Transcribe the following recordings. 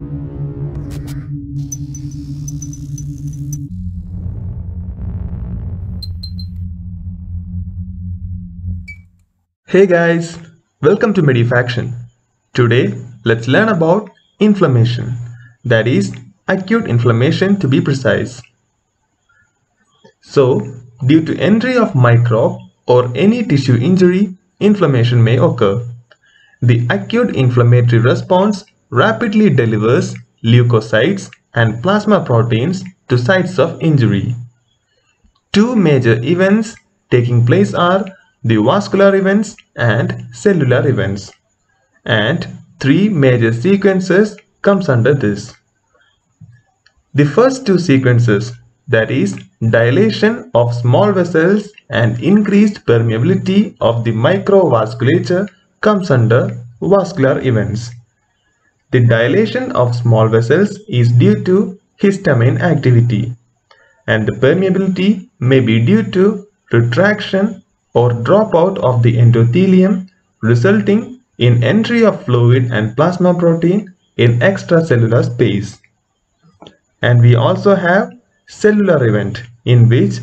Hey guys, welcome to Medifaction. Today, let's learn about inflammation, that is, acute inflammation to be precise. So, due to entry of microbe or any tissue injury, inflammation may occur. The acute inflammatory response rapidly delivers leukocytes and plasma proteins to sites of injury. Two major events taking place are the vascular events and cellular events. And three major sequences comes under this. The first two sequences that is dilation of small vessels and increased permeability of the microvasculature comes under vascular events. The dilation of small vessels is due to histamine activity and the permeability may be due to retraction or dropout of the endothelium resulting in entry of fluid and plasma protein in extracellular space. And we also have cellular event in which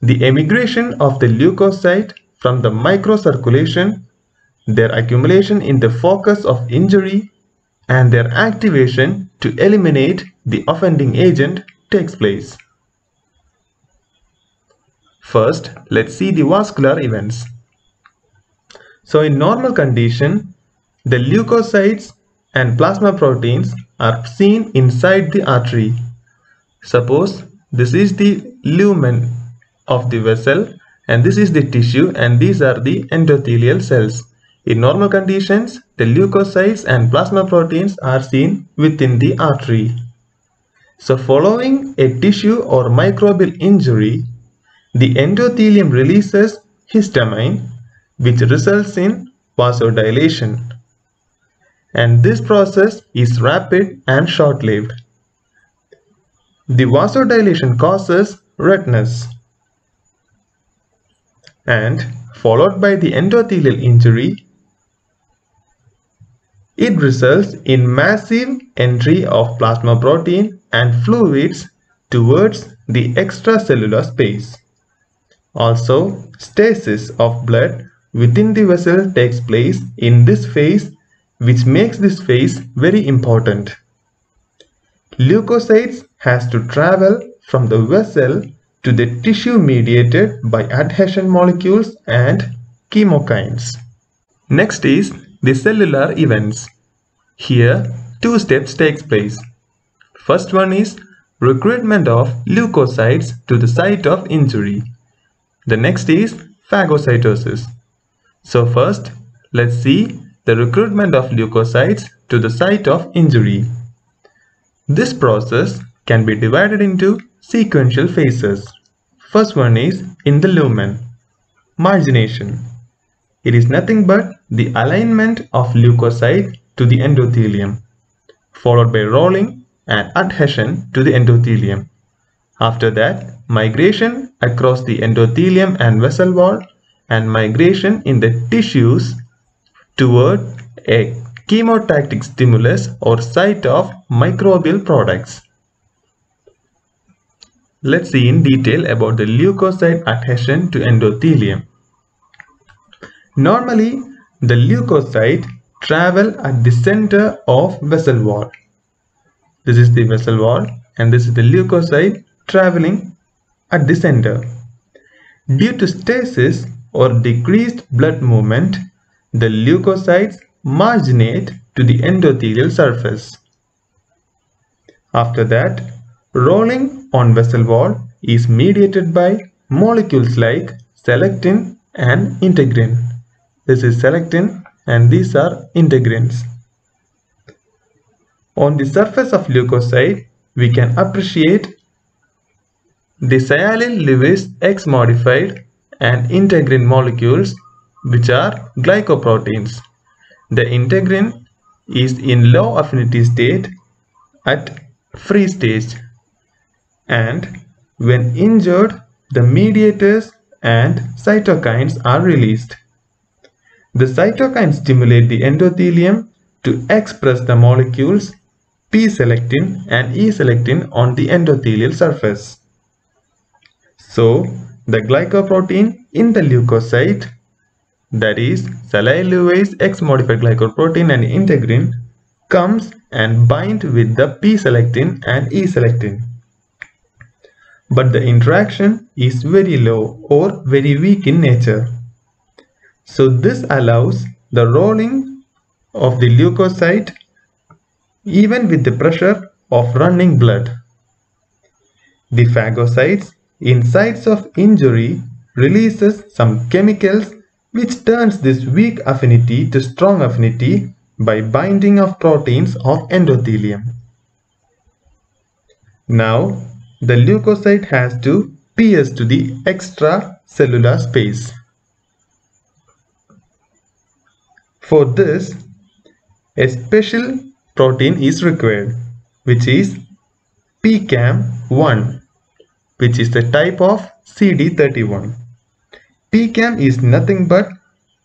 the emigration of the leukocyte from the microcirculation, their accumulation in the focus of injury and their activation to eliminate the offending agent takes place. First, let's see the vascular events. So in normal condition, the leukocytes and plasma proteins are seen inside the artery. Suppose this is the lumen of the vessel and this is the tissue and these are the endothelial cells. In normal conditions, the leukocytes and plasma proteins are seen within the artery. So following a tissue or microbial injury, the endothelium releases histamine which results in vasodilation. And this process is rapid and short-lived. The vasodilation causes redness and followed by the endothelial injury it results in massive entry of plasma protein and fluids towards the extracellular space. Also, stasis of blood within the vessel takes place in this phase which makes this phase very important. Leukocytes has to travel from the vessel to the tissue mediated by adhesion molecules and chemokines. Next is the cellular events. Here, two steps takes place. First one is recruitment of leukocytes to the site of injury. The next is phagocytosis. So first, let's see the recruitment of leukocytes to the site of injury. This process can be divided into sequential phases. First one is in the lumen, margination. It is nothing but the alignment of leukocyte to the endothelium, followed by rolling and adhesion to the endothelium. After that, migration across the endothelium and vessel wall and migration in the tissues toward a chemotactic stimulus or site of microbial products. Let's see in detail about the leukocyte adhesion to endothelium. Normally, the leukocyte travel at the center of vessel wall. This is the vessel wall and this is the leukocyte traveling at the center. Due to stasis or decreased blood movement, the leukocytes marginate to the endothelial surface. After that, rolling on vessel wall is mediated by molecules like selectin and integrin. This is selectin and these are integrins. On the surface of leukocyte, we can appreciate the sialyl Lewis X modified and integrin molecules which are glycoproteins. The integrin is in low affinity state at free stage and when injured the mediators and cytokines are released. The cytokines stimulate the endothelium to express the molecules P-selectin and E-selectin on the endothelial surface. So, the glycoprotein in the leukocyte that is sialyl-Lewis X-modified glycoprotein and integrin comes and bind with the P-selectin and E-selectin. But the interaction is very low or very weak in nature. So this allows the rolling of the leukocyte even with the pressure of running blood. The phagocytes in sites of injury releases some chemicals which turns this weak affinity to strong affinity by binding of proteins of endothelium. Now, the leukocyte has to pierce to the extracellular space. For this, a special protein is required, which is PECAM1, which is the type of CD31. PECAM is nothing but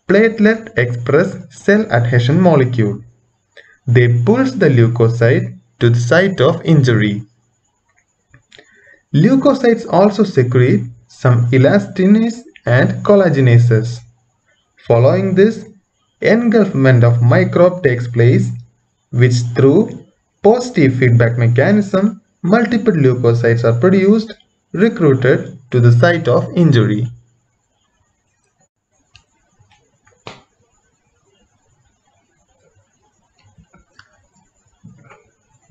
platelet express cell adhesion molecule. They pulls the leukocyte to the site of injury. Leukocytes also secrete some elastinase and collagenases. Following this, engulfment of microbe takes place which through positive feedback mechanism multiple leukocytes are produced recruited to the site of injury.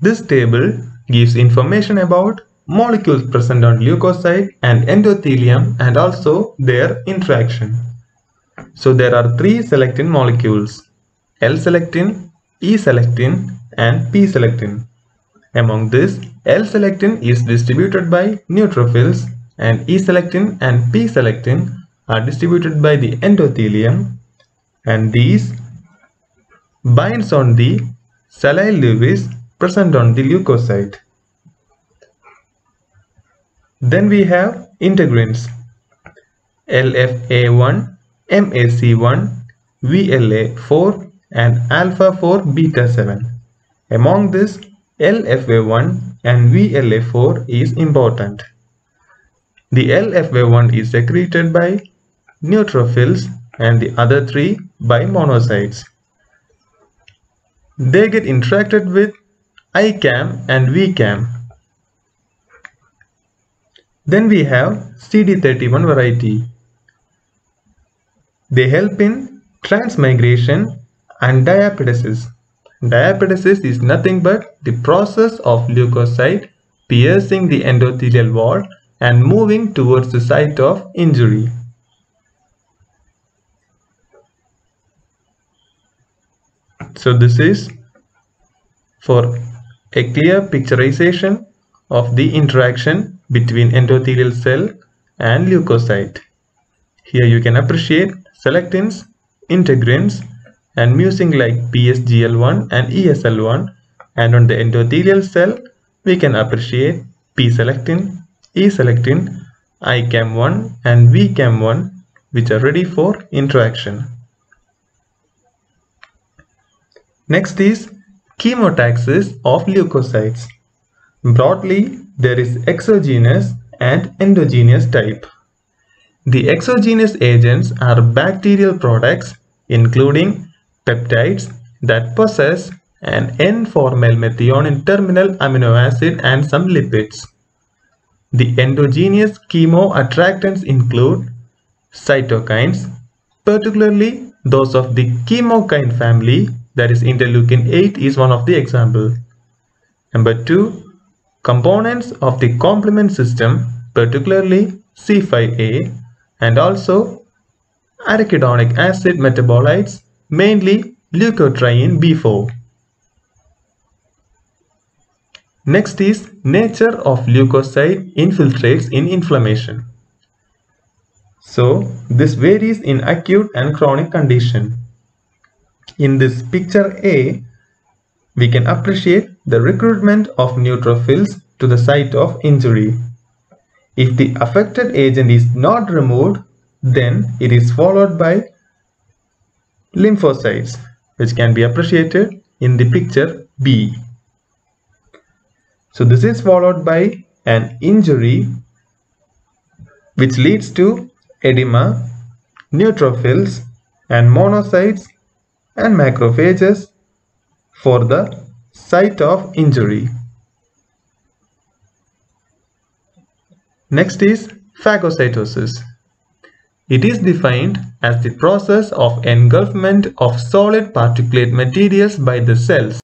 This table gives information about molecules present on leukocyte and endothelium and also their interaction. So there are three selectin molecules L-selectin, E-selectin and P-selectin. Among this, L-selectin is distributed by neutrophils and E-selectin and P-selectin are distributed by the endothelium and these binds on the sialyl-Lewis present on the leukocyte. Then we have integrins LFA1, MAC1, VLA4 and alpha 4 beta 7. Among this LFA1 and VLA4 is important. The LFA1 is secreted by neutrophils and the other three by monocytes. They get interacted with ICAM and VCAM. Then we have CD31 variety. They help in transmigration and diapedesis. Diapedesis is nothing but the process of leukocyte piercing the endothelial wall and moving towards the site of injury. So this is for a clear picturization of the interaction between endothelial cell and leukocyte. Here you can appreciate selectins, integrins and mucin like PSGL1 and ESL1 and on the endothelial cell we can appreciate P-selectin, E-selectin, ICAM1 and VCAM1 which are ready for interaction. Next is chemotaxis of leukocytes. Broadly, there is exogenous and endogenous type. The exogenous agents are bacterial products including peptides that possess an N-formyl methionine terminal amino acid and some lipids. The endogenous chemoattractants include cytokines, particularly those of the chemokine family that is interleukin 8 is one of the example. Number 2. Components of the complement system particularly C5a and also arachidonic acid metabolites mainly leukotriene B4. Next is nature of leukocyte infiltrates in inflammation. So this varies in acute and chronic condition. In this picture A, we can appreciate the recruitment of neutrophils to the site of injury. If the affected agent is not removed, then it is followed by lymphocytes, which can be appreciated in the picture B. So this is followed by an injury which leads to edema, neutrophils and monocytes and macrophages for the site of injury. Next is phagocytosis. It is defined as the process of engulfment of solid particulate materials by the cells.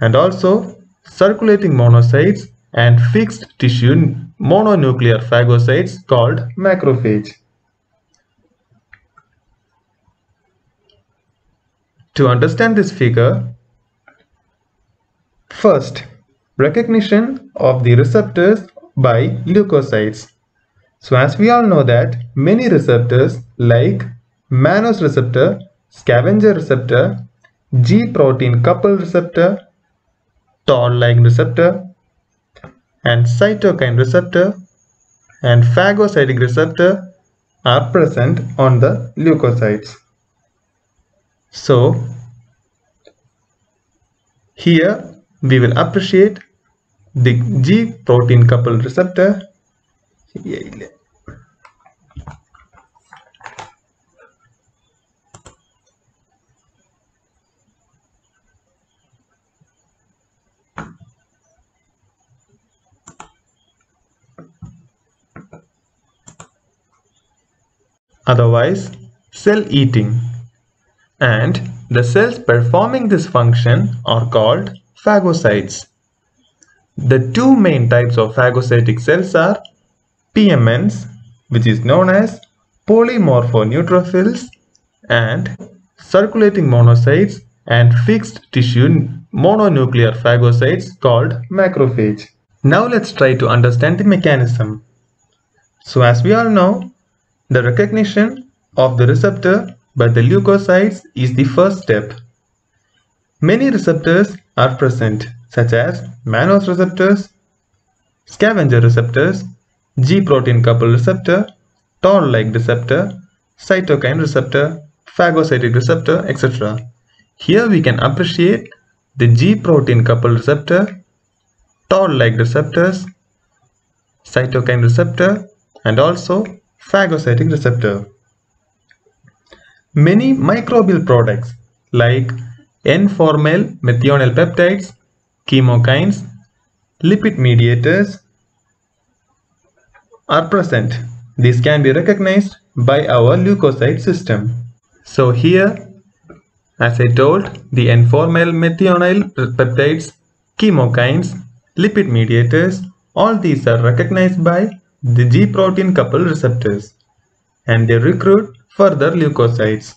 and also circulating monocytes and fixed tissue mononuclear phagocytes called macrophage. To understand this figure, first recognition of the receptors by leukocytes. So as we all know that many receptors like mannose receptor, scavenger receptor, G protein coupled receptor, toll-like receptor, and cytokine receptor and phagocytic receptor are present on the leukocytes. So, here we will appreciate the G protein coupled receptor otherwise cell eating. And the cells performing this function are called phagocytes. The two main types of phagocytic cells are PMNs, which is known as polymorphoneutrophils, and circulating monocytes and fixed tissue mononuclear phagocytes called macrophage. Now let's try to understand the mechanism. So as we all know, the recognition of the receptor by the leukocytes is the first step. Many receptors are present such as mannose receptors, scavenger receptors, G-protein coupled receptor, toll-like receptor, cytokine receptor, phagocytic receptor, etc. Here we can appreciate the G-protein coupled receptor, toll-like receptors, cytokine receptor and also phagocytic receptor. Many microbial products like N-formyl methionine peptides, chemokines, lipid mediators are present. These can be recognized by our leukocyte system. So here, as I told, the N-formyl methionine peptides, chemokines, lipid mediators, all these are recognized by the G protein couple receptors and they recruit further leukocytes.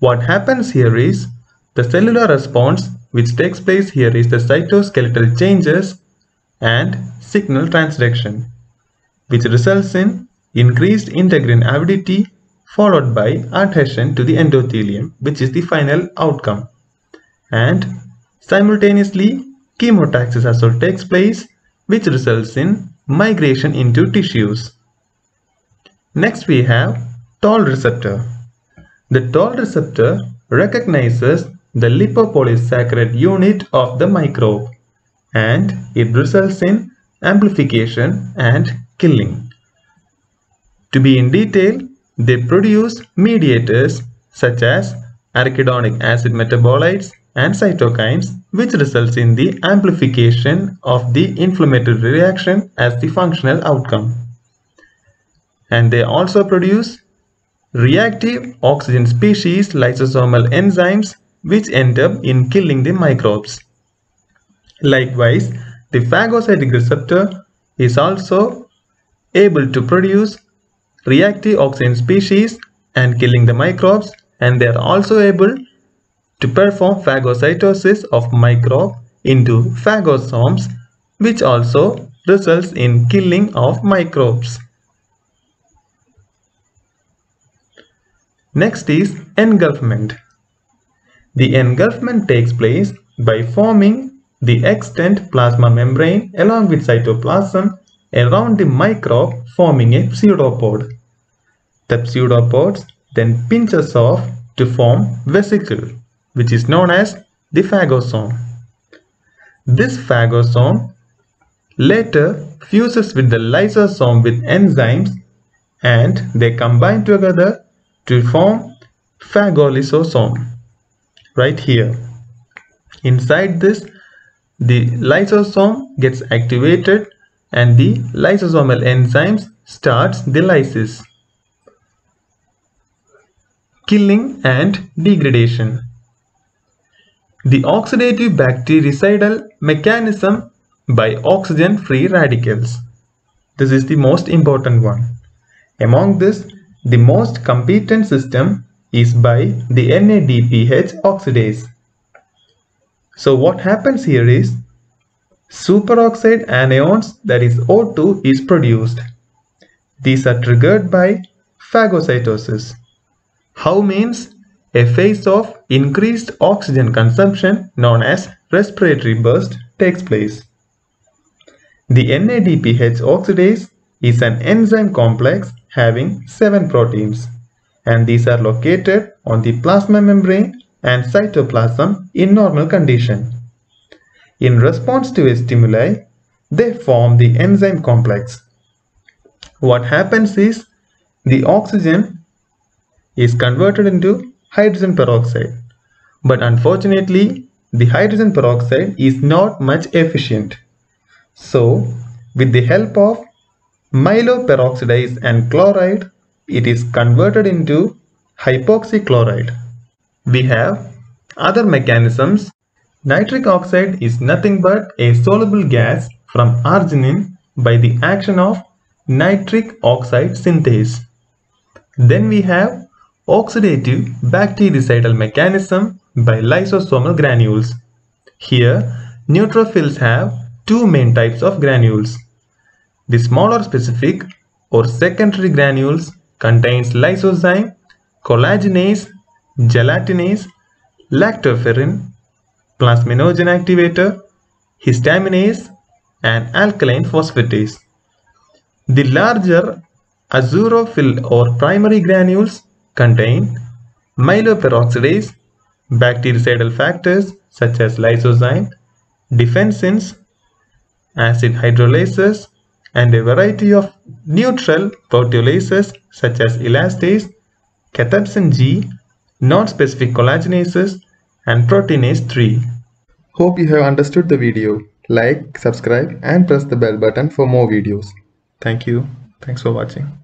What happens here is the cellular response which takes place here is the cytoskeletal changes and signal transduction which results in increased integrin avidity followed by adhesion to the endothelium which is the final outcome and simultaneously chemotaxis also takes place which results in migration into tissues. Next we have toll receptor. The toll receptor recognizes the lipopolysaccharide unit of the microbe and it results in amplification and killing. To be in detail, they produce mediators such as arachidonic acid metabolites and cytokines which results in the amplification of the inflammatory reaction as the functional outcome. And they also produce reactive oxygen species lysosomal enzymes which end up in killing the microbes. Likewise, the phagocytic receptor is also able to produce reactive oxygen species and killing the microbes and they are also able to perform phagocytosis of microbe into phagosomes which also results in killing of microbes. Next is engulfment. The engulfment takes place by forming the extant plasma membrane along with cytoplasm around the microbe forming a pseudopod. The pseudopods then pinches off to form vesicle which is known as the phagosome. This phagosome later fuses with the lysosome with enzymes and they combine together to form phagolysosome right here. Inside this the lysosome gets activated and the lysosomal enzymes starts the lysis killing and degradation. The oxidative bactericidal mechanism by oxygen-free radicals. This is the most important one. Among this, the most competent system is by the NADPH oxidase. So what happens here is superoxide anions that is O2 is produced. These are triggered by phagocytosis. How means a phase of increased oxygen consumption known as respiratory burst takes place. The NADPH oxidase is an enzyme complex having 7 proteins and these are located on the plasma membrane and cytoplasm in normal condition. In response to a stimuli, they form the enzyme complex. What happens is the oxygen is converted into hydrogen peroxide. But unfortunately, the hydrogen peroxide is not much efficient. So, with the help of myeloperoxidase and chloride, it is converted into hypoxychloride. We have other mechanisms. Nitric oxide is nothing but a soluble gas from arginine by the action of nitric oxide synthase. Then we have oxidative bactericidal mechanism by lysosomal granules. Here, neutrophils have two main types of granules. The smaller specific or secondary granules contains lysozyme, collagenase, gelatinase, lactoferrin, plasminogen activator, histaminase, and alkaline phosphatase. The larger azurophil or primary granules contain myeloperoxidase, bactericidal factors such as lysozyme, defensins, acid hydrolases, and a variety of neutral proteolases such as elastase, cathepsin G, non-specific collagenases, and proteinase 3. Hope you have understood the video. Like, subscribe and press the bell button for more videos. Thank you. Thanks for watching.